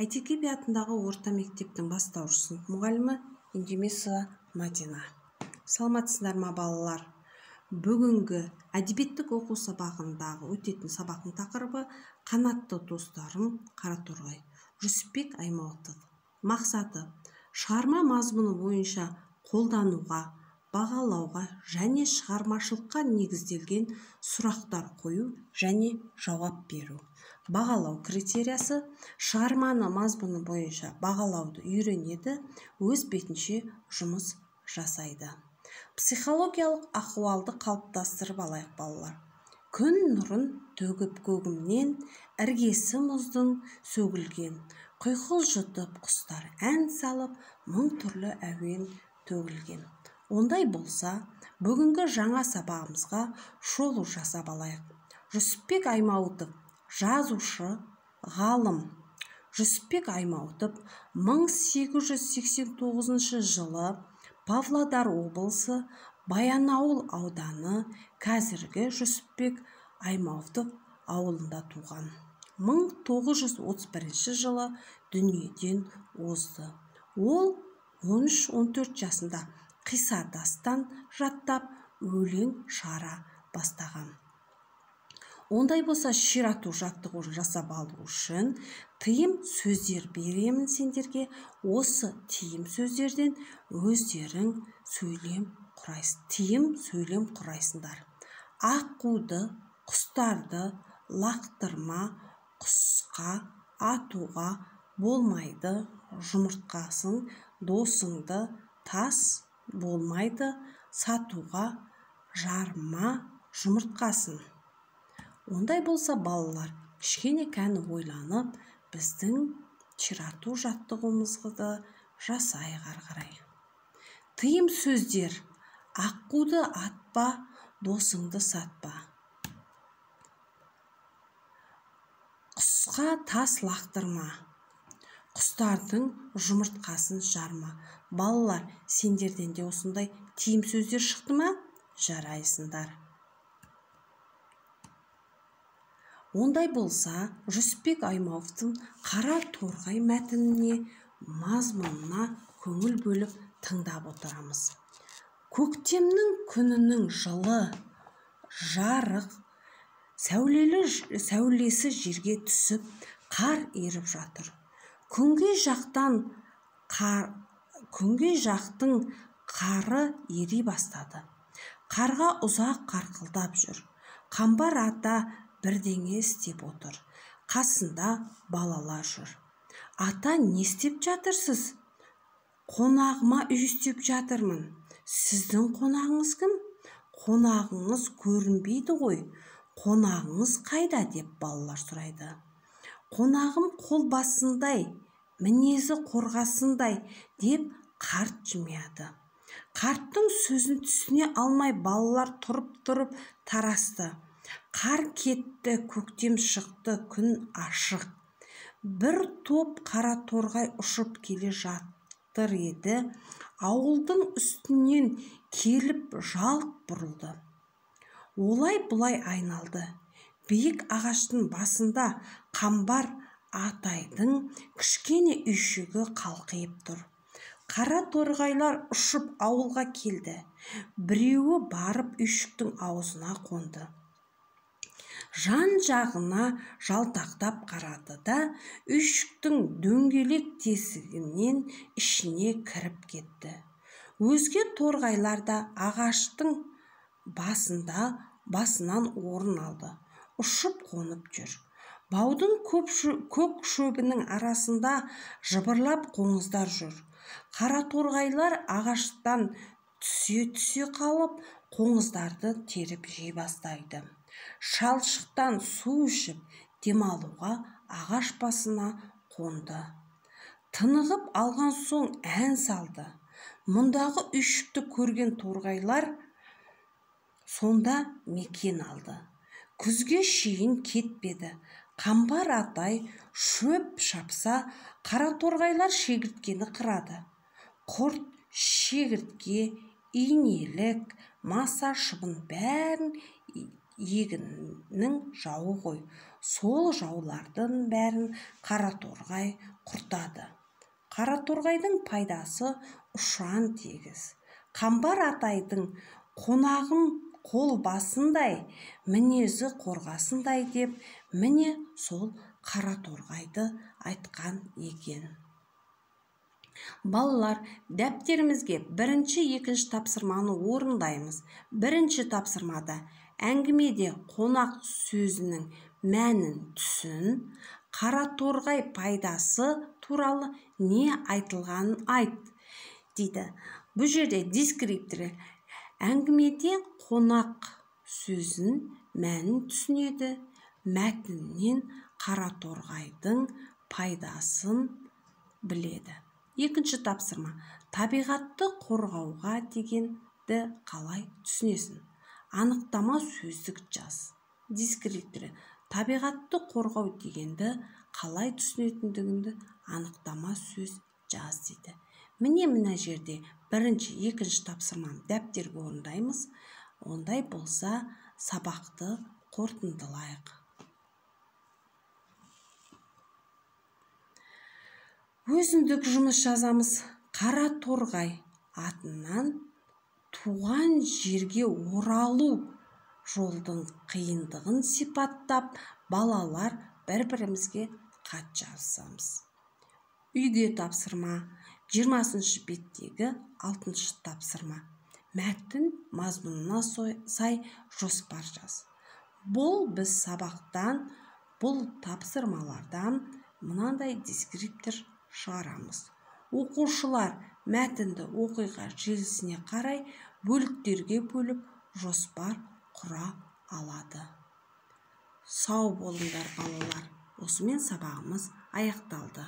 әйтеке би атындағы орта мектептің бастауыш сынып мұғалімі үндемесова мадина. Саламатсыздар ма балалар. Бүгінгі әдебиеттік оқу сабағындағы өтетін сабақтың тақырыбы қанатты достарым қараторғай жүсіпбек аймауытов. Мақсаты шығарма мазмұны бойынша қолдануға бағалауға және шығармашылыққа негізделген сұрақтар қою және жауап беру. Бағалау критериясы шығарманы мазмұны бойынша бағалауды үйренеді өз бетінше жұмыс жасайды. Психологиялық ахуалды қалыптастырып алайық балалар. Күн нұрын төгіп көгімнен іргесі мұздың сөгілген. Құйқыл жұтып құстар ән салып мың түрлі әуен төгілген. Ондай болса бүгінгі жаңа сабағымызға шолу жасап алайық. Жүсіпбек аймауытов жазушы ғалым жүсіпбек аймауытов 1889 жылы павлодар облысы баянауыл ауданы қазіргі жүсіпбек аймауытов ауылында туған. 1931 жылы дүниеден озды. Ол 13-14 жасында қиса дастан жаттап өлең шығара бастаған. Ондай болса ширату жаттығуын жасап алу үшін тыйым сөздер беремін сендерге. Осы тиым сөздерден өздерің сөйлем құрайсың тиым сөйлем құрайсыңдар. Аққуды құстарды лақтырма құсқа атуға болмайды жұмыртқасын досыңды тас болмайды сатуға жарма жұмыртқасын. Ондай болса балалар кішкене кәні ойланып біздің ширату жаттығуымызды жасайық ары қарай. Тыйым сөздер аққуды атпа досыңды сатпа. Құсқа тас лақтырма құстардың жұмыртқасын жарма. Балалар сендерден де осындай тиім сөздер шықты ма? Жарайсыңдар. Ондай болса жүсіпбек аймауовтың қара торғай мәтініне мазмұнына көңіл бөліп тыңдап отырамыз. Көктемнің күнінің жылы жарық сәулелі сәулесі жерге түсіп қар еріп жатыр. Күнгей жақтан қар күнгей жақтың қары ери бастады. Қарға ұзақ қарқылдап жүр. Қамбар ата бірдеңе істеп отыр. Қасында балалар жүр. Ата не істеп жатырсыз? Қонағыма үй істеп жатырмын. Сіздің қонағыңыз кім? Қонағыңыз көрінбейді ғой. Қонағыңыз қайда? деп балалар сұрайды. Қонағым қол басындай мінезі қорғасындай деп қарт жымияды. Қарттың сөзін түсіне алмай балалар тұрып тұрып тарасты. Қар кетті көктем шықты күн ашық. Бір топ қара торғай ұшып келе жатыр еді. Ауылдың үстінен келіп жалт бұрылды. Олай бұлай айналды. Биік ағаштың басында қамбар атайдың кішкене үйшігі қалқиып тұр. Қара торғайлар ұшып ауылға келді. Біреуі барып үйшіктің аузына қонды. Жан жағына жалтақтап қарады да үйшіктің дөңгелек тесігінен ішіне кіріп кетті. Өзге торғайлар да ағаштың басында басынан орын алды ұшып қонып жүр. Баудың көк шөбінің арасында жыбырлап қоңыздар жүр. Қараторғайлар ағаштан түсе түсе қалып қоңыздарды теріп жей бастайды. Шалшықтан су ішіп демалуға ағаш басына қонды. Тынығып алған соң ән салды. Мұндағы үйшікті көрген торғайлар сонда мекен алды. Күзге шейін кетпеді. Қамбар атай шөп шапса қараторғайлар шегірткені қырады. Құрт шегіртке инелік маса шыбын бәрін егіннің жауы ғой. Сол жаулардың бәрін қараторғай құртады. Қараторғайдың пайдасы ұшан тегіс. Қамбар атайдың қонағым қол басындай мінезі қорғасындай деп міне сол қараторғайды айтқан екен. Балалар дәптерімізге бірінші екінші тапсырманы орындаймыз. Бірінші тапсырмада әңгімеде қонақ сөзінің мәнін түсін қараторғай пайдасы туралы не айтылғанын айт дейді. Бұл жерде дискриптор әңгімеде қонақ сөзін мәнін түсінеді мәтіннен қараторғайдың пайдасын біледі. Екінші тапсырма. Табиғатты қорғауға дегенді қалай түсінесің? Анықтама сөздік жаз дискриптор табиғатты қорғау дегенді қалай түсінетіндігіңді анықтама сөз жаз дейді. Міне мына жерде бірінші екінші тапсырманы дәптерге орындаймыз. Ондай болса сабақты қорытындылайық. Өзіндік жұмыс жазамыз. Қара торғай атынан туған жерге оралу жолдың қиындығын сипаттап балалар бір-бірімізге хат жазамыз. Үйге тапсырма жиырмасыншы беттегі алтыншы тапсырма. Мәтін мазмұнына сай жоспар жаз. Бұл біз сабақтан бұл тапсырмалардан мынандай дескриптор шығарамыз. Оқушылар мәтінді оқиға желісіне қарай бөліктерге бөліп жоспар құра алады. Сау болыңдар балалар. Осымен сабағымыз аяқталды.